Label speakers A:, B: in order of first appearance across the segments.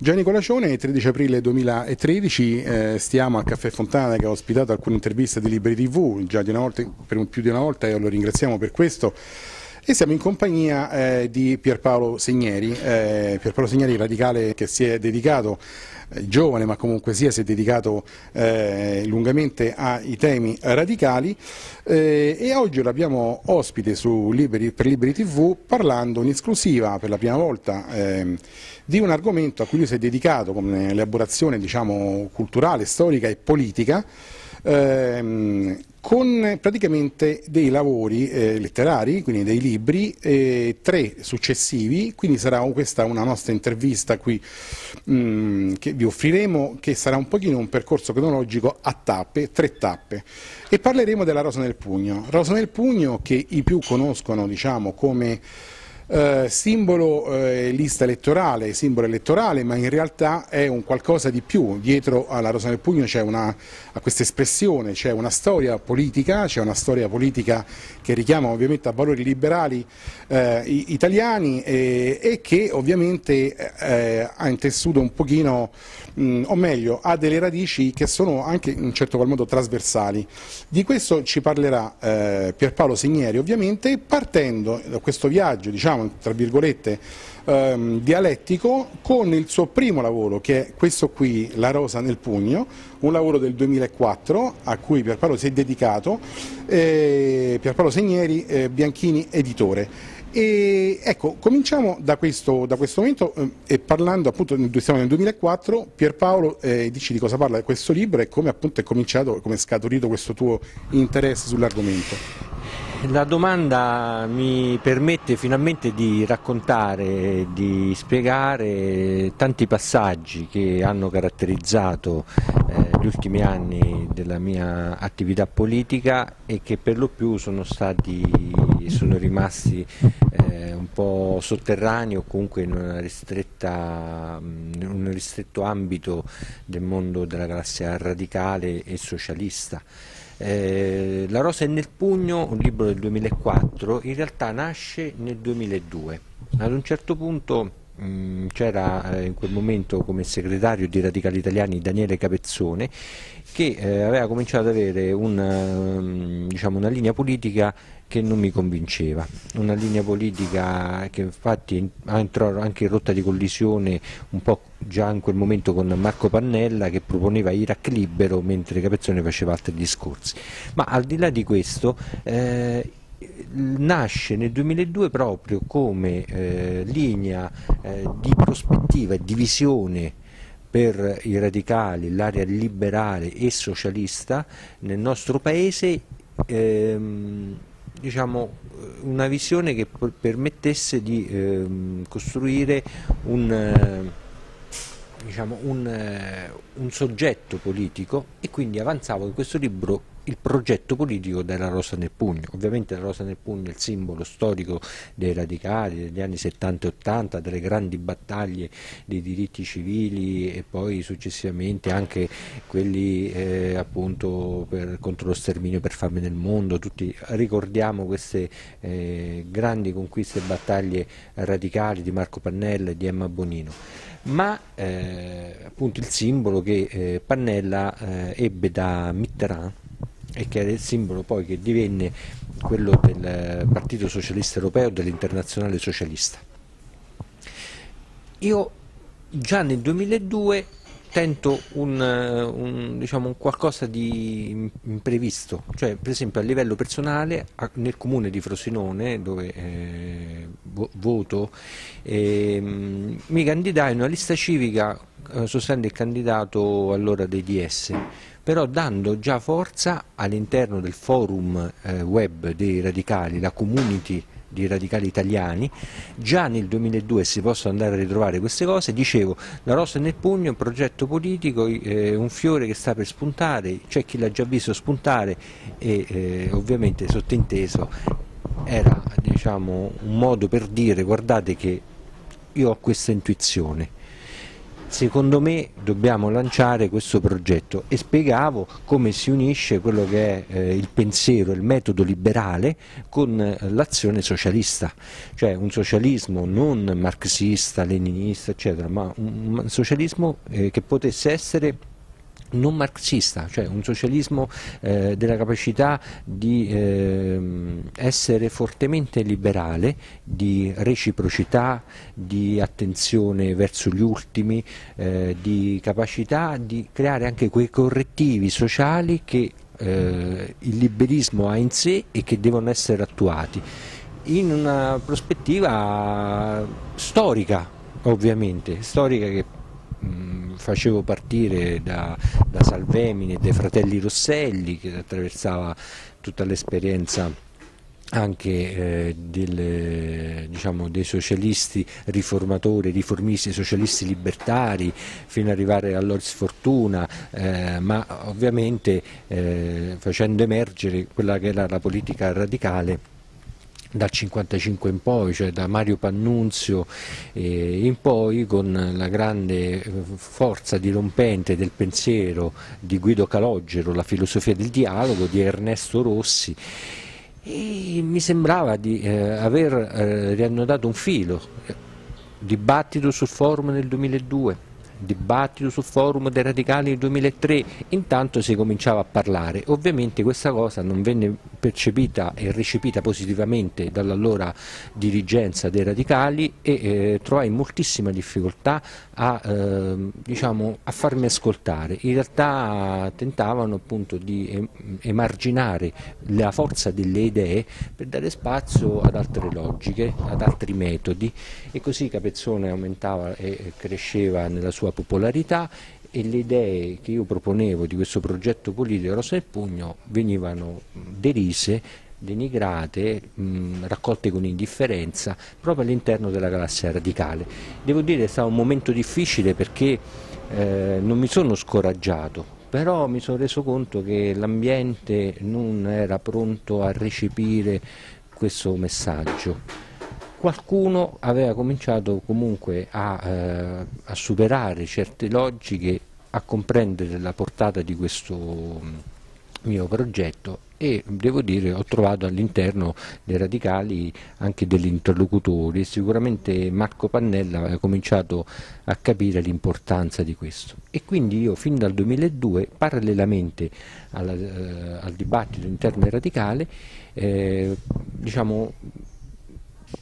A: Gianni Colacione, 13 aprile 2013, eh, stiamo al Caffè Fontana che ha ospitato alcune interviste di Liberi TV, già di volta, per più di una volta e lo ringraziamo per questo. E siamo in compagnia eh, di Pierpaolo Segneri, eh, Pierpaolo Segneri radicale che si è dedicato eh, giovane ma comunque sia si è dedicato eh, lungamente ai temi radicali eh, e oggi l'abbiamo ospite Liberi, per Liberi TV parlando in esclusiva per la prima volta ehm, di un argomento a cui lui si è dedicato come elaborazione diciamo, culturale, storica e politica ehm, con praticamente dei lavori eh, letterari, quindi dei libri, eh, tre successivi, quindi sarà questa una nostra intervista qui mh, mm, che vi offriremo, che sarà un pochino un percorso cronologico a tappe, tre tappe, e parleremo della Rosa nel Pugno. Rosa nel Pugno che i più conoscono diciamo, come eh, simbolo eh, lista elettorale, simbolo elettorale, ma in realtà è un qualcosa di più. Dietro alla Rosa del Pugno c'è una, a questa espressione, c'è una storia politica, c'è una storia politica che richiama ovviamente a valori liberali eh, italiani e, che ovviamente eh, ha intessuto un pochino, mh, o meglio, ha delle radici che sono anche in un certo qual modo trasversali. Di questo ci parlerà eh, Pierpaolo Segneri ovviamente partendo da questo viaggio, diciamo, diciamo, tra virgolette, ehm, dialettico con il suo primo lavoro che è questo qui, La Rosa nel Pugno, un lavoro del 2004 a cui Pierpaolo si è dedicato, eh, Pierpaolo Segneri, eh, Bianchini editore. E ecco, cominciamo da questo, da questo momento eh, parlando appunto, siamo nel 2004, Pierpaolo eh, dici di cosa parla questo libro e come appunto è cominciato, come è scaturito questo tuo interesse sull'argomento.
B: La domanda mi permette finalmente di raccontare, di spiegare tanti passaggi che hanno caratterizzato eh, gli ultimi anni della mia attività politica e che per lo più sono, stati, sono rimasti eh, un po' sotterranei o comunque in, in un ristretto ambito del mondo della classe radicale e socialista. Eh, La rosa è nel pugno, un libro del 2004, in realtà nasce nel 2002. Ad un certo punto mm, c'era eh, in quel momento come segretario di Radicali Italiani Daniele Capezzone che eh, aveva cominciato ad avere una, mm, diciamo, una linea politica che non mi convinceva, una linea politica che infatti entrò anche in rotta di collisione un po' già in quel momento con Marco Pannella che proponeva Iraq libero mentre Capezzone faceva altri discorsi. Ma al di là di questo eh, nasce nel 2002 proprio come eh, linea eh, di prospettiva e di visione per i radicali, l'area liberale e socialista nel nostro paese ehm, diciamo, una visione che permettesse di ehm, costruire un, eh, diciamo, un, eh, un soggetto politico e quindi avanzavo in questo libro il progetto politico della Rosa nel Pugno. Ovviamente la Rosa nel Pugno è il simbolo storico dei radicali degli anni 70 e 80, delle grandi battaglie dei diritti civili e poi successivamente anche quelli eh, appunto per, contro lo sterminio per fame nel mondo. Tutti ricordiamo queste eh, grandi conquiste e battaglie radicali di Marco Pannella e di Emma Bonino ma eh, appunto il simbolo che eh, Pannella eh, ebbe da Mitterrand e che era il simbolo poi che divenne quello del Partito Socialista Europeo, dell'Internazionale Socialista. Io già nel 2002 tento un, un, diciamo, un, qualcosa di imprevisto, cioè per esempio a livello personale a, nel comune di Frosinone dove eh, voto eh, mi candidai in una lista civica eh, sostenendo il candidato allora dei DS però dando già forza all'interno del forum eh, web dei radicali, la community di radicali italiani, già nel 2002 si possono andare a ritrovare queste cose, dicevo la rosa nel pugno è un progetto politico, eh, un fiore che sta per spuntare, c'è chi l'ha già visto spuntare e eh, ovviamente sottinteso era diciamo, un modo per dire guardate che io ho questa intuizione secondo me dobbiamo lanciare questo progetto e spiegavo come si unisce quello che è eh, il pensiero, il metodo liberale con eh, l'azione socialista, cioè un socialismo non marxista, leninista, eccetera, ma un, un socialismo eh, che potesse essere non marxista, cioè un socialismo eh, della capacità di eh, essere fortemente liberale, di reciprocità, di attenzione verso gli ultimi, eh, di capacità di creare anche quei correttivi sociali che eh, il liberismo ha in sé e che devono essere attuati. In una prospettiva storica ovviamente, storica che mh, facevo partire da, da Salvemini e dai fratelli Rosselli che attraversava tutta l'esperienza anche eh, del, diciamo, dei socialisti riformatori, riformisti, socialisti libertari, fino ad arrivare a Loris Fortuna, eh, ma ovviamente eh, facendo emergere quella che era la politica radicale dal 55 in poi, cioè da Mario Pannunzio eh, in poi, con la grande eh, forza dirompente del pensiero di Guido Calogero, la filosofia del dialogo di Ernesto Rossi, e mi sembrava di eh, aver eh, riannodato un filo, dibattito sul forum nel 2002 dibattito sul forum dei radicali nel 2003, intanto si cominciava a parlare. Ovviamente questa cosa non venne percepita e recepita positivamente dall'allora dirigenza dei radicali e eh, trovai moltissima difficoltà a, eh, diciamo, a, farmi ascoltare. In realtà tentavano appunto di emarginare la forza delle idee per dare spazio ad altre logiche, ad altri metodi e così Capezzone aumentava e cresceva nella sua popolarità e le idee che io proponevo di questo progetto politico Rosa del Pugno venivano derise, denigrate, mh, raccolte con indifferenza proprio all'interno della galassia radicale. Devo dire che è stato un momento difficile perché eh, non mi sono scoraggiato, però mi sono reso conto che l'ambiente non era pronto a recepire questo messaggio qualcuno aveva cominciato comunque a, eh, a, superare certe logiche, a comprendere la portata di questo mm, mio progetto e devo dire ho trovato all'interno dei radicali anche degli interlocutori e sicuramente Marco Pannella aveva cominciato a capire l'importanza di questo. E quindi io fin dal 2002 parallelamente alla, eh, al dibattito interno e radicale eh, diciamo,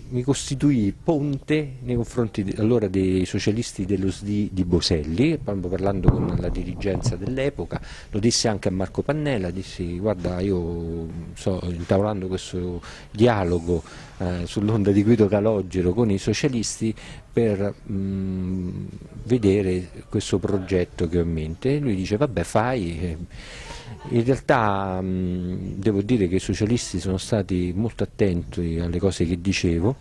B: mi costituì ponte nei confronti de, allora dei socialisti dello SD di Boselli, parlando con la dirigenza dell'epoca, lo dissi anche a Marco Pannella, dissi guarda io sto intavolando questo dialogo eh, sull'onda di Guido Calogero con i socialisti per mh, vedere questo progetto che ho in mente lui dice vabbè fai. Eh, in realtà mh, devo dire che i socialisti sono stati molto attenti alle cose che dicevo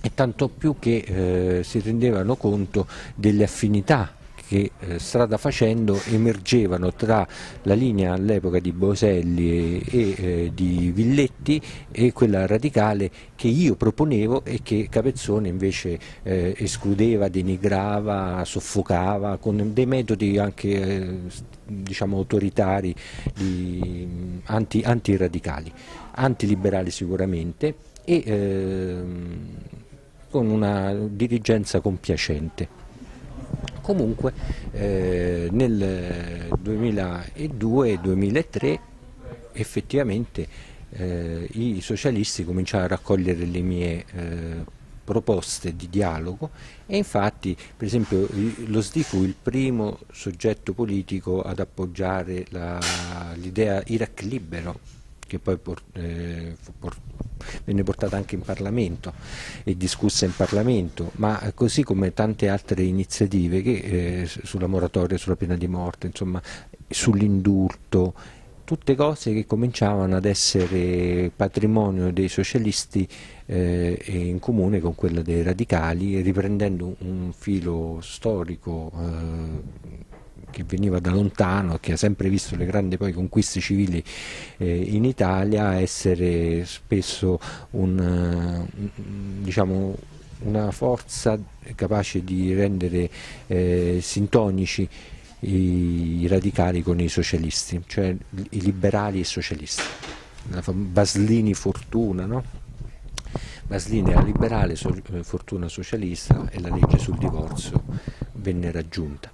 B: e tanto più che eh, si rendevano conto delle affinità che eh, strada facendo emergevano tra la linea all'epoca di Boselli e, e eh, di Villetti e quella radicale che io proponevo e che Capezzone invece eh, escludeva, denigrava, soffocava con dei metodi anche eh, diciamo autoritari di, anti, antiradicali, antiliberali sicuramente e ehm, con una dirigenza compiacente. Comunque eh, nel 2002-2003 effettivamente eh, i socialisti cominciarono a raccogliere le mie eh, proposte di dialogo e infatti per esempio lo SDI fu il primo soggetto politico ad appoggiare l'idea Iraq libero che poi por, eh, por, venne portata anche in Parlamento e discussa in Parlamento, ma così come tante altre iniziative che, eh, sulla moratoria, sulla pena di morte, sull'indulto, tutte cose che cominciavano ad essere patrimonio dei socialisti eh, in comune con quella dei radicali, riprendendo un filo storico eh, che veniva da lontano, che ha sempre visto le grandi poi, conquiste civili eh, in Italia, essere spesso un, diciamo, una forza capace di rendere eh, sintonici i, radicali con i socialisti, cioè i liberali e i socialisti. Baslini Fortuna, no? Baslini era liberale, eh, Fortuna socialista e la legge sul divorzio venne raggiunta.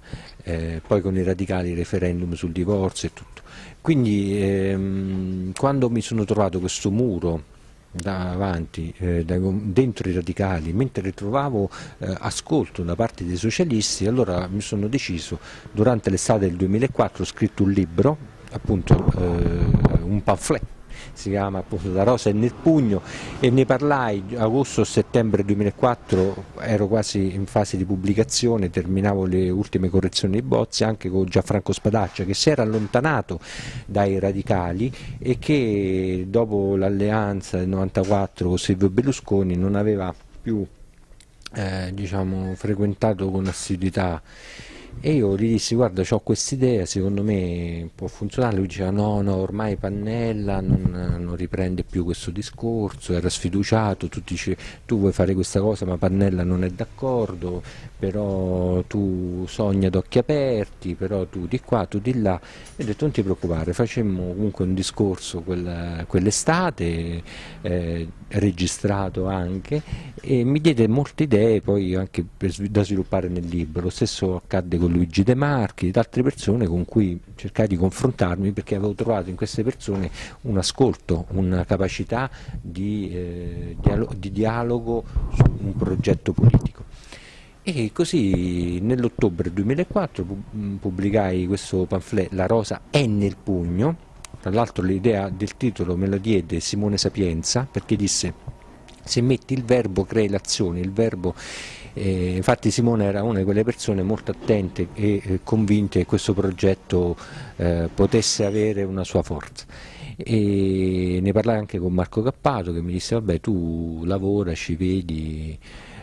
B: Eh, poi con i radicali il referendum sul divorzio e tutto. Quindi ehm, quando mi sono trovato questo muro davanti, eh, dentro i radicali, mentre trovavo eh, ascolto da parte dei socialisti, allora mi sono deciso, durante l'estate del 2004 ho scritto un libro, appunto eh, un pamphlet si chiama appunto La rosa è nel pugno e ne parlai agosto-settembre 2004, ero quasi in fase di pubblicazione, terminavo le ultime correzioni dei bozzi anche con Gianfranco Spadaccia che si era allontanato dai radicali e che dopo l'alleanza del 94 con Silvio Berlusconi non aveva più eh, diciamo, frequentato con assiduità e io gli dissi guarda ho questa idea, secondo me può funzionare, lui diceva no, no, ormai Pannella non, non riprende più questo discorso, era sfiduciato, tu dici tu vuoi fare questa cosa ma Pannella non è d'accordo, però tu sogni ad occhi aperti, però tu di qua, tu di là, e ho detto non ti preoccupare, facemmo comunque un discorso quell'estate, eh, registrato anche, e mi diede molte idee poi anche per, da sviluppare nel libro, lo stesso accadde con Luigi De Marchi, ed altre persone con cui cercai di confrontarmi perché avevo trovato in queste persone un ascolto, una capacità di, eh, di dialogo su un progetto politico. E così nell'ottobre 2004 pubblicai questo pamphlet La rosa è nel pugno, tra l'altro l'idea del titolo me la diede Simone Sapienza perché disse se metti il verbo crei l'azione, il verbo eh, infatti Simone era una di quelle persone molto attente e eh, convinte che questo progetto eh, potesse avere una sua forza. E ne parlai anche con Marco Cappato che mi disse vabbè tu lavora, ci vedi,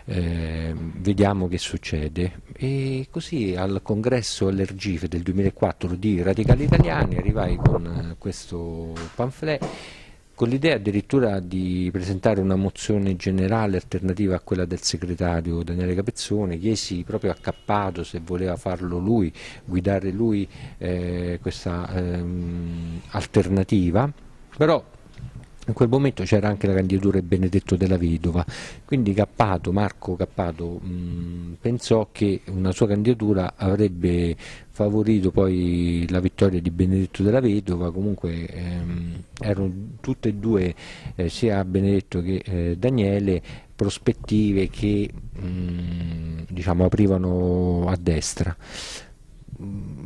B: eh, vediamo che succede. E così al congresso all'Ergife del 2004 di Radicali Italiani arrivai con eh, questo pamphlet con l'idea addirittura di presentare una mozione generale alternativa a quella del segretario Daniele Capezzone, chiesi proprio a Cappato se voleva farlo lui, guidare lui eh, questa ehm, alternativa, però in quel momento c'era anche la candidatura di Benedetto della Vedova, quindi Cappato, Marco Cappato mh, pensò che una sua candidatura avrebbe favorito poi la vittoria di Benedetto della Vedova, comunque ehm, erano tutte e due, eh, sia Benedetto che eh, Daniele, prospettive che mh, diciamo, aprivano a destra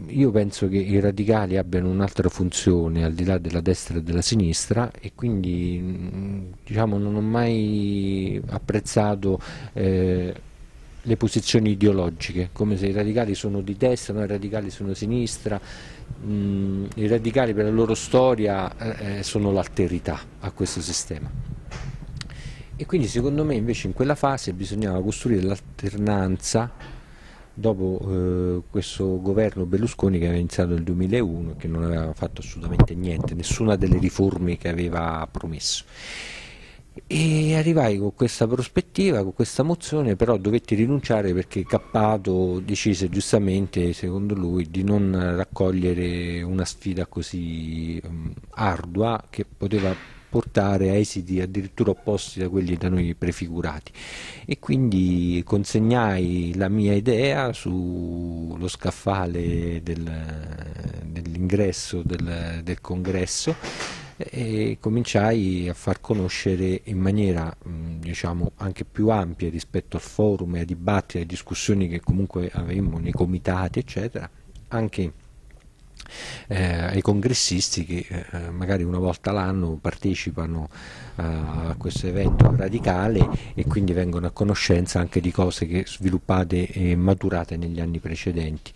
B: io penso che i radicali abbiano un'altra funzione al di là della destra e della sinistra e quindi mm, diciamo, non ho mai apprezzato eh, le posizioni ideologiche, come se i radicali sono di destra, no, i radicali sono di sinistra, mm, i radicali per la loro storia eh, sono l'alterità a questo sistema. E quindi secondo me invece in quella fase bisognava costruire l'alternanza dopo eh, questo governo Berlusconi che aveva iniziato nel 2001 e che non aveva fatto assolutamente niente, nessuna delle riforme che aveva promesso. E arrivai con questa prospettiva, con questa mozione, però dovetti rinunciare perché Cappato decise giustamente, secondo lui, di non raccogliere una sfida così um, ardua che poteva portare a esiti addirittura opposti da quelli da noi prefigurati. E quindi consegnai la mia idea sullo scaffale del, dell'ingresso del, del congresso e cominciai a far conoscere in maniera diciamo anche più ampia rispetto al forum e ai dibattiti, alle discussioni che comunque avevamo nei comitati eccetera anche eh, ai congressisti che eh, magari una volta l'anno partecipano eh, a questo evento radicale e quindi vengono a conoscenza anche di cose che sviluppate e maturate negli anni precedenti,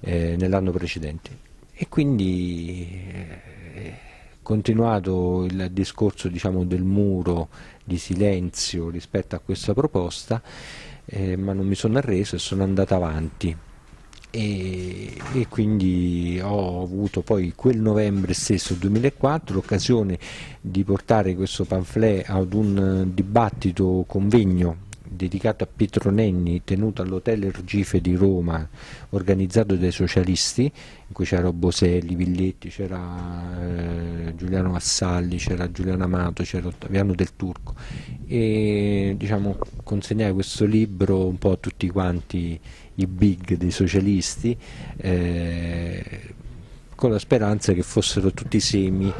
B: eh, nell'anno precedente. E quindi eh, continuato il discorso diciamo, del muro di silenzio rispetto a questa proposta, eh, ma non mi sono arreso e sono andato avanti e, e, quindi ho avuto poi quel novembre stesso 2004 l'occasione di portare questo pamphlet ad un dibattito convegno dedicato a Pietro Nenni, tenuto all'Hotel Ergife di Roma, organizzato dai socialisti, in cui c'era Boselli, Villetti, c'era eh, Giuliano Vassalli, c'era Giuliano Amato, c'era Ottaviano del Turco. E diciamo, consegnai questo libro un po' a tutti quanti i big dei socialisti eh, con la speranza che fossero tutti semi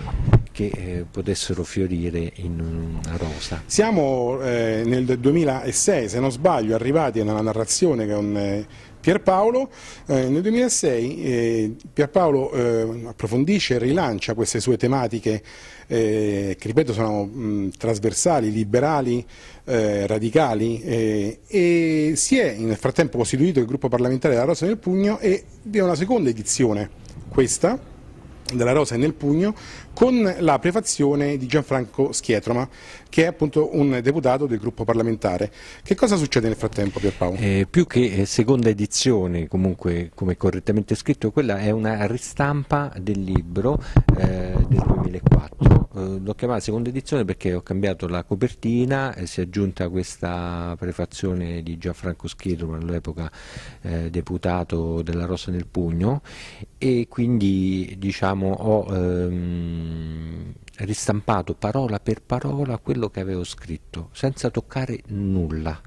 B: che eh, potessero fiorire in una rosa.
A: Siamo eh, nel 2006, se non sbaglio, arrivati nella narrazione con eh, Pierpaolo. Eh, nel 2006 eh, Pierpaolo eh, approfondisce e rilancia queste sue tematiche che ripeto sono mh, trasversali, liberali, radicali e si è nel frattempo costituito il gruppo parlamentare della Rosa nel Pugno e vi è una seconda edizione questa della Rosa nel pugno con la prefazione di Gianfranco Schietroma che è appunto un deputato del gruppo parlamentare. Che cosa succede nel frattempo Pierpaolo?
B: Eh, più che eh, seconda edizione comunque come correttamente scritto quella è una ristampa del libro eh, del 2004 eh, l'ho chiamata seconda edizione perché ho cambiato la copertina e si è aggiunta questa prefazione di Gianfranco Schiedo, all'epoca eh, deputato della Rosa nel Pugno. E quindi diciamo, ho ehm, ristampato parola per parola quello che avevo scritto senza toccare nulla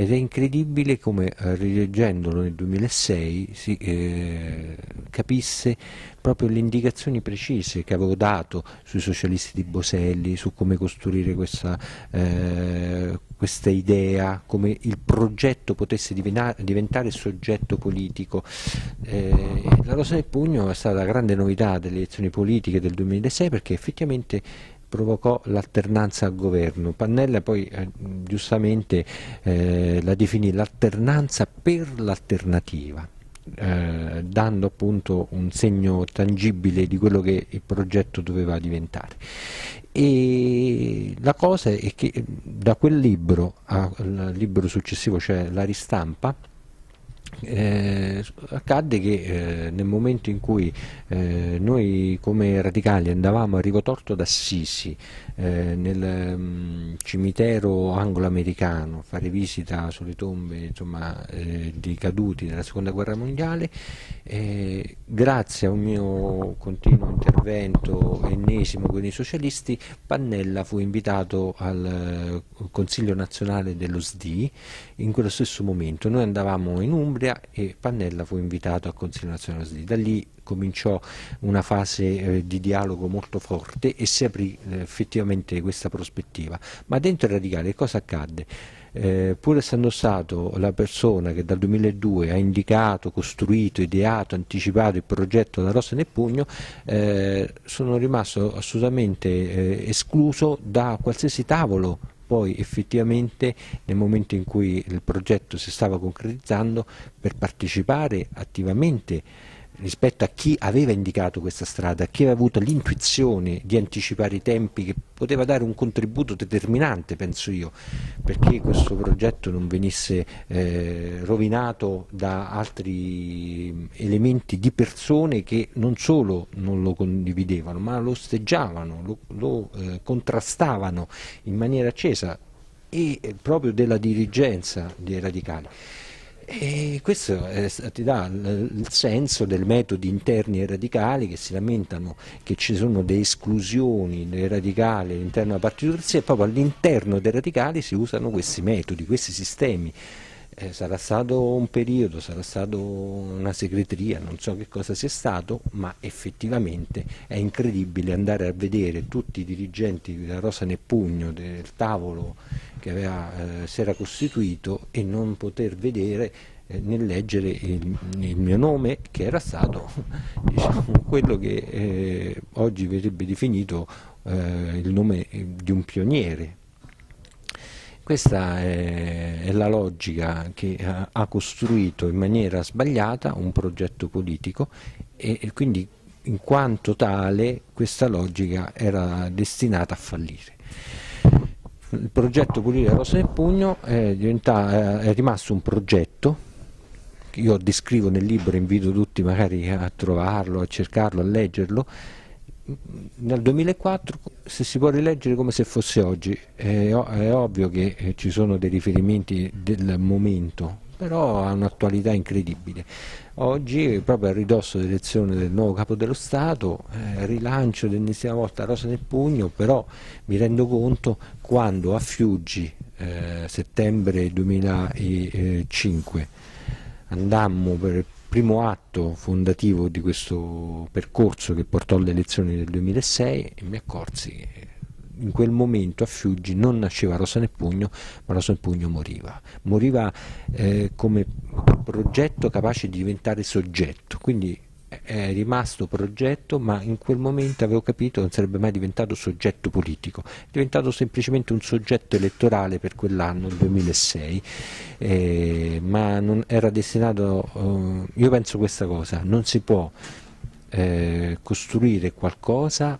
B: ed è incredibile come eh, rileggendolo nel 2006 si eh, capisse proprio le indicazioni precise che avevo dato sui socialisti di Boselli, su come costruire questa, eh, questa idea, come il progetto potesse diventare soggetto politico. Eh, la Rosa del Pugno è stata la grande novità delle elezioni politiche del 2006 perché effettivamente provocò l'alternanza al governo. Pannella poi eh, giustamente eh, la definì l'alternanza per l'alternativa. Eh, dando appunto un segno tangibile di quello che il progetto doveva diventare. E la cosa è che da quel libro al libro successivo, cioè la ristampa, eh, accadde che eh, nel momento in cui eh, noi come radicali andavamo a Rivotorto d'Assisi eh, nel um, cimitero anglo-americano a fare visita sulle tombe insomma, eh, di caduti nella seconda guerra mondiale eh, grazie a un mio continuo intervento ennesimo con i socialisti Pannella fu invitato al Consiglio nazionale dello SDI in quello stesso momento noi andavamo in Umbria Umbria e Pannella fu invitato al Consiglio nazionale SD. Da lì cominciò una fase eh, di dialogo molto forte e si aprì eh, effettivamente questa prospettiva. Ma dentro i radicali cosa accadde? Eh, pur essendo stato la persona che dal 2002 ha indicato, costruito, ideato, anticipato il progetto da Rossa nel Pugno, eh, sono rimasto assolutamente eh, escluso da qualsiasi tavolo poi effettivamente nel momento in cui il progetto si stava concretizzando per partecipare attivamente rispetto a chi aveva indicato questa strada, a chi aveva avuto l'intuizione di anticipare i tempi che poteva dare un contributo determinante, penso io, perché questo progetto non venisse eh, rovinato da altri elementi di persone che non solo non lo condividevano, ma lo osteggiavano, lo, lo eh, contrastavano in maniera accesa e eh, proprio della dirigenza dei radicali. E questo è, ti dà il senso dei metodi interni e radicali che si lamentano che ci sono delle esclusioni dei radicali all'interno della partitocrazia e proprio all'interno dei radicali si usano questi metodi, questi sistemi. Eh, sarà stato un periodo, sarà stata una segreteria, non so che cosa sia stato, ma effettivamente è incredibile andare a vedere tutti i dirigenti della Rosa nel pugno del tavolo che aveva, eh, si era costituito e non poter vedere eh, nel leggere il, il, mio nome che era stato diciamo, quello che eh, oggi verrebbe definito eh, il nome di un pioniere. Questa è, è la logica che ha, costruito in maniera sbagliata un progetto politico e, e quindi in quanto tale questa logica era destinata a fallire. Il progetto Pulire Rosa nel Pugno è, è, rimasto un progetto. Che io descrivo nel libro, invito tutti magari a trovarlo, a cercarlo, a leggerlo, nel 2004 se si può rileggere come se fosse oggi, è, è ovvio che eh, ci sono dei riferimenti del momento, però ha un'attualità incredibile. Oggi, proprio a ridosso dell'elezione del nuovo capo dello Stato, eh, rilancio l'ennesima volta Rosa nel pugno, però mi rendo conto quando a Fiuggi, eh, settembre 2005, andammo per il primo atto fondativo di questo percorso che portò alle elezioni del 2006 e mi accorsi che in quel momento a Fiuggi non nasceva Rosa nel Pugno, ma Rosa nel Pugno moriva. Moriva eh, come progetto capace di diventare soggetto, quindi è rimasto progetto ma in quel momento avevo capito non sarebbe mai diventato soggetto politico, è diventato semplicemente un soggetto elettorale per quell'anno, il 2006, eh, ma non era destinato, eh, io penso questa cosa, non si può eh, costruire qualcosa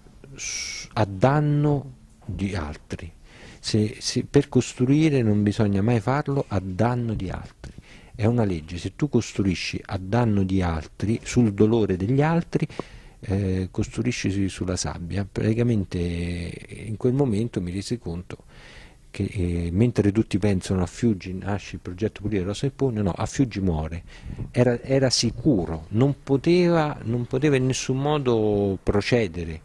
B: a danno di altri, se, se, per costruire non bisogna mai farlo a danno di altri è una legge, se tu costruisci a danno di altri, sul dolore degli altri, eh, costruisci sulla sabbia. Praticamente in quel momento mi resi conto che eh, mentre tutti pensano a Fiuggi nasce il progetto Pulire Rosa e Pugno, no, a Fiuggi muore, era, era sicuro, non poteva, non poteva in nessun modo procedere.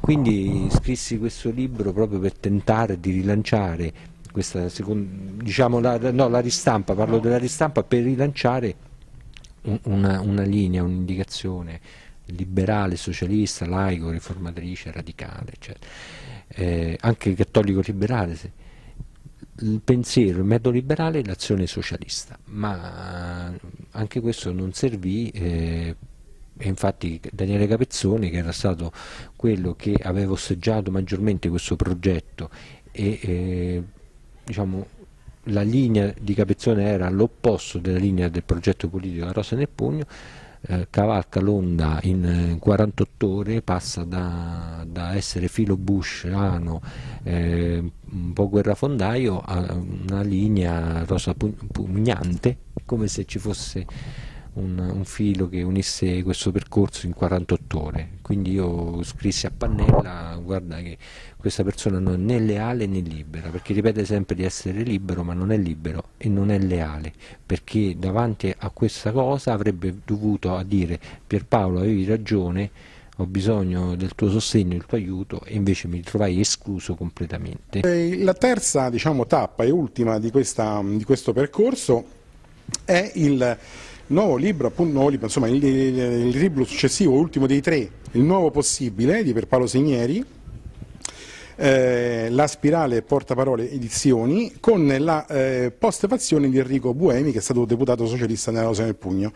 B: Quindi scrissi questo libro proprio per tentare di rilanciare questa seconda, diciamo la, no, la ristampa, parlo della ristampa per rilanciare una, una linea, un'indicazione liberale, socialista, laico, riformatrice, radicale, eh, anche cattolico liberale. Il pensiero, il metodo liberale e l'azione socialista, ma anche questo non servì eh, e infatti Daniele Capezzoni che era stato quello che aveva osteggiato maggiormente questo progetto e eh, diciamo, la linea di Capezzone era l'opposto della linea del progetto politico della Rosa nel Pugno, eh, cavalca l'onda in 48 ore, passa da, da essere filo bushiano, eh, un po' guerrafondaio, a una linea rosa pugnante, come se ci fosse un, un, filo che unisse questo percorso in 48 ore. Quindi io scrissi a Pannella, guarda che questa persona non è né leale né libera, perché ripete sempre di essere libero, ma non è libero e non è leale, perché davanti a questa cosa avrebbe dovuto dire Pierpaolo avevi ragione, ho bisogno del tuo sostegno, del tuo aiuto e invece mi trovai escluso completamente.
A: La terza diciamo, tappa e ultima di, questa, di questo percorso è il nuovo libro, appunto, nuovo libro, insomma, il, il, il, libro successivo, ultimo dei tre, Il nuovo possibile di Pierpaolo Segneri, eh, La spirale portaparole edizioni, con la eh, postfazione di Enrico Buemi, che è stato deputato socialista nella Rosa nel Pugno.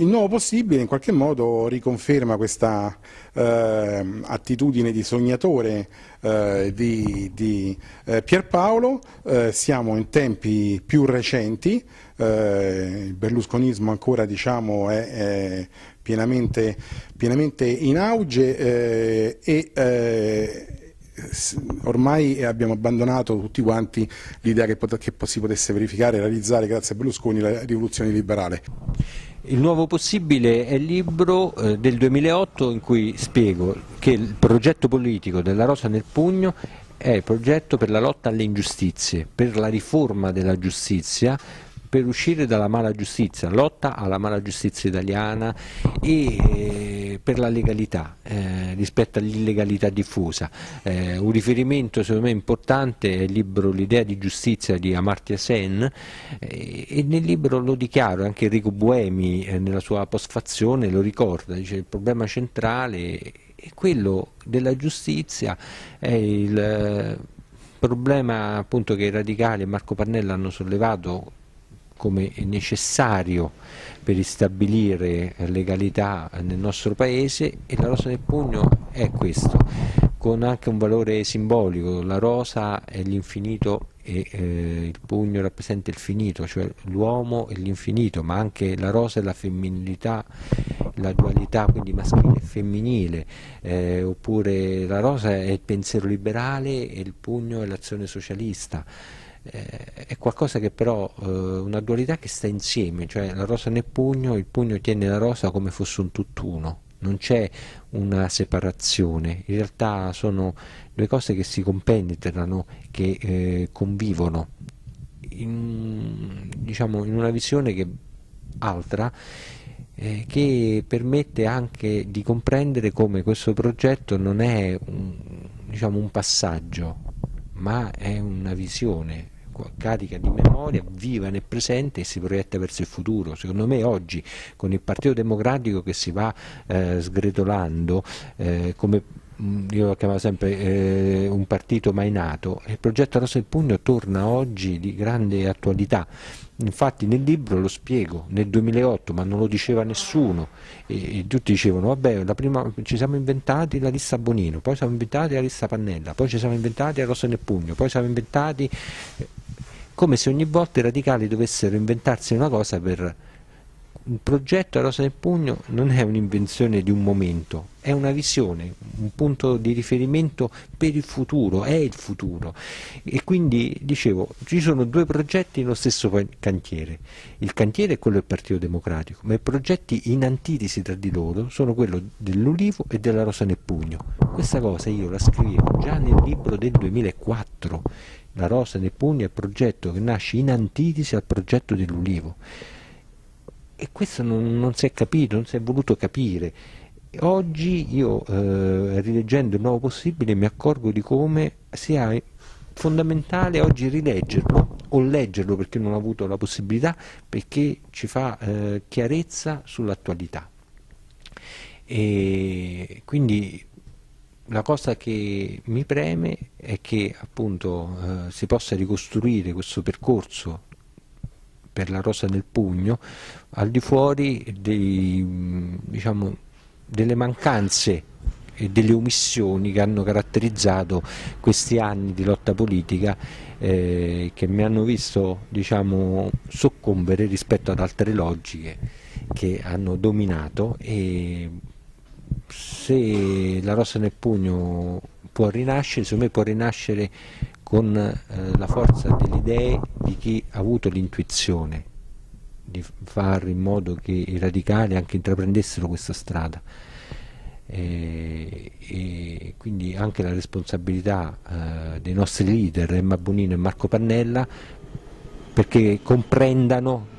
A: Il nuovo possibile in qualche modo riconferma questa eh, attitudine di sognatore eh, di, di eh, Pierpaolo, eh, siamo in tempi più recenti, eh, il berlusconismo ancora diciamo, è, è pienamente, pienamente, in auge eh, e ormai abbiamo abbandonato tutti quanti l'idea che, che, si potesse verificare e realizzare grazie a Berlusconi la rivoluzione liberale.
B: Il nuovo possibile è il libro eh, del 2008 in cui spiego che il progetto politico della Rosa nel Pugno è il progetto per la lotta alle ingiustizie, per la riforma della giustizia, per uscire dalla mala giustizia, lotta alla mala giustizia italiana e eh, per la legalità eh, rispetto all'illegalità diffusa. Eh, un riferimento secondo me importante è il libro L'idea di giustizia di Amartya Sen eh, e nel libro lo dichiaro, anche Enrico Buemi eh, nella sua postfazione lo ricorda, dice il problema centrale è quello della giustizia, è il eh, problema appunto che i radicali e Marco Pannella hanno sollevato come necessario per ristabilire legalità nel nostro paese e la rosa del pugno è questo, con anche un valore simbolico, la rosa è l'infinito e eh, il pugno rappresenta il finito, cioè l'uomo e l'infinito, ma anche la rosa è la femminilità, la dualità quindi maschile e femminile, eh, oppure la rosa è il pensiero liberale e il pugno è l'azione socialista eh, è qualcosa che però, eh, una dualità che sta insieme, cioè la rosa nel pugno, il pugno tiene la rosa come fosse un tutt'uno. non c'è una separazione, in realtà sono due cose che si compenetrano, che eh, convivono in, diciamo, in una visione che altra eh, che permette anche di comprendere come questo progetto non è un, diciamo, un passaggio, ma è una visione carica di memoria, viva nel presente e si proietta verso il futuro. Secondo me oggi con il Partito Democratico che si va eh, sgretolando eh, come io lo chiamavo sempre eh, un partito mai nato, il progetto Rosa del Pugno torna oggi di grande attualità. Infatti nel libro lo spiego, nel 2008, ma non lo diceva nessuno, e, e tutti dicevano, vabbè, prima, ci siamo inventati la lista Bonino, poi siamo inventati la lista Pannella, poi ci siamo inventati la Rosa nel Pugno, poi siamo inventati... come se ogni volta i radicali dovessero inventarsi una cosa per il progetto a Rosa nel Pugno non è un'invenzione di un momento, è una visione, un punto di riferimento per il futuro, è il futuro. E quindi dicevo, ci sono due progetti nello stesso cantiere. Il cantiere è quello del Partito Democratico, ma i progetti in antitesi tra di loro sono quello dell'Ulivo e della Rosa nel Pugno. Questa cosa io la scrivevo già nel libro del 2004. La Rosa nel Pugno è il progetto che nasce in antitesi al progetto dell'Ulivo e questo non, non, si è capito, non si è voluto capire. Oggi io, eh, rileggendo il nuovo possibile, mi accorgo di come sia fondamentale oggi rileggerlo o leggerlo perché non ho avuto la possibilità, perché ci fa eh, chiarezza sull'attualità. E quindi la cosa che mi preme è che appunto eh, si possa ricostruire questo percorso per la rosa nel pugno, al di fuori dei, diciamo, delle mancanze e delle omissioni che hanno caratterizzato questi anni di lotta politica eh, che mi hanno visto diciamo, soccombere rispetto ad altre logiche che hanno dominato. E se la rosa nel pugno può rinascere, secondo me può rinascere con eh, la forza delle idee di chi ha avuto l'intuizione di fare in modo che i radicali anche intraprendessero questa strada. E, e quindi anche la responsabilità eh, dei nostri leader Emma Bonino e Marco Pannella perché comprendano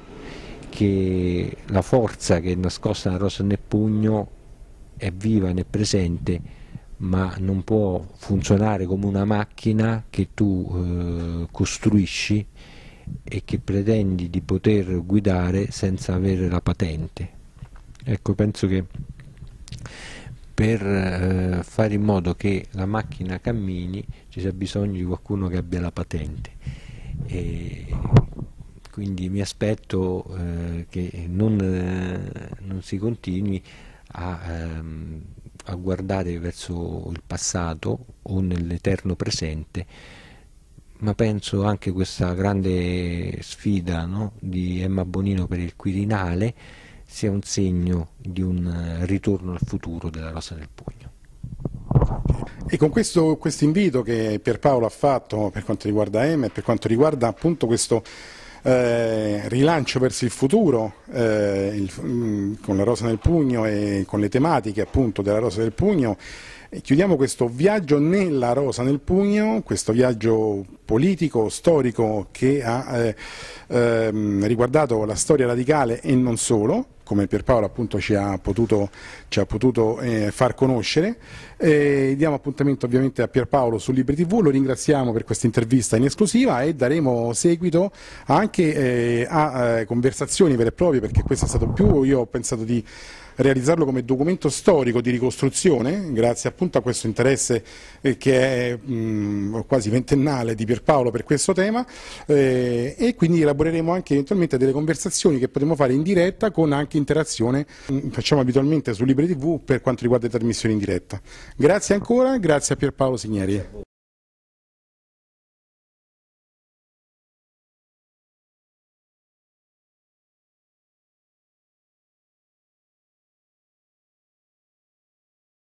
B: che la forza che è nascosta nella rosa nel pugno è viva nel presente ma non può funzionare come una macchina che tu eh, costruisci e che pretendi di poter guidare senza avere la patente. Ecco, penso che per eh, fare in modo che la macchina cammini ci sia bisogno di qualcuno che abbia la patente. E quindi mi aspetto eh, che non, eh, non, si continui a ehm, a guardare verso il passato o nell'eterno presente, ma penso anche questa grande sfida no, di Emma Bonino per il Quirinale sia un segno di un ritorno al futuro della Rosa del Pugno.
A: E con questo invito che Pierpaolo ha fatto per quanto riguarda Emma e per quanto riguarda appunto questo eh, rilancio verso il futuro eh, il, mm, con la rosa nel pugno e con le tematiche appunto della rosa del pugno e chiudiamo questo viaggio nella rosa nel pugno, questo viaggio politico, storico che ha eh, ehm, riguardato la storia radicale e non solo, come Pierpaolo appunto ci ha potuto, ci ha potuto eh, far conoscere. Eh, diamo appuntamento ovviamente a Pierpaolo su Libri TV, lo ringraziamo per questa intervista in esclusiva e daremo seguito anche eh, a eh, conversazioni vere e proprie perché questo è stato più, io ho pensato di realizzarlo come documento storico di ricostruzione, grazie appunto a questo interesse eh, che è quasi ventennale di Pierpaolo per questo tema eh, e quindi elaboreremo anche eventualmente delle conversazioni che potremo fare in diretta con anche interazione, facciamo abitualmente su Libre TV per quanto riguarda le trasmissioni in diretta. Grazie ancora, grazie a Pierpaolo Signeri.